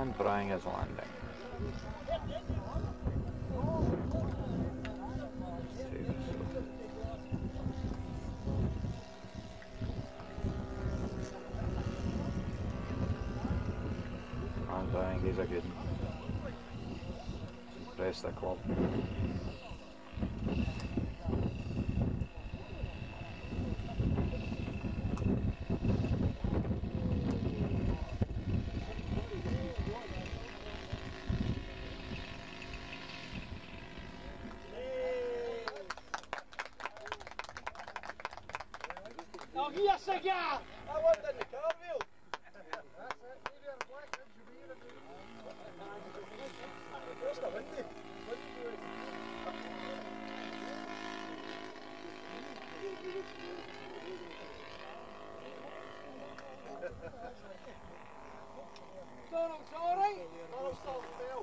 And trying his landing. And I think he's a good one. Press the club. yeah! I worked in the car wheel. That's it, maybe our black kids should be here. Where's the windy? Donald's alright? Donald's still fell.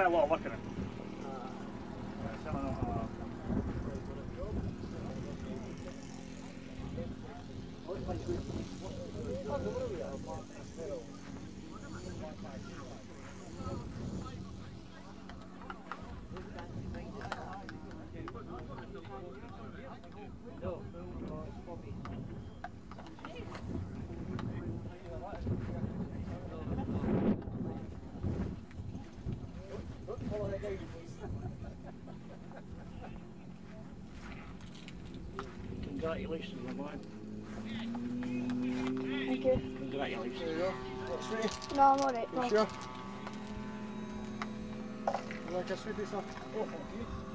Quite a lot of work in it. Congratulations, my man. Thank you. Congratulations. There you go. Ready. No, I'm alright. You No. sure? You like a sweetie, sir? Oh, thank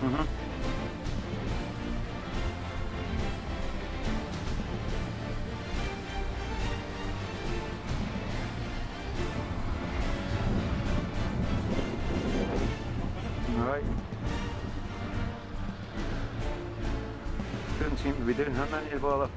Mhm. Right. Doesn't seem to be doing how many as well.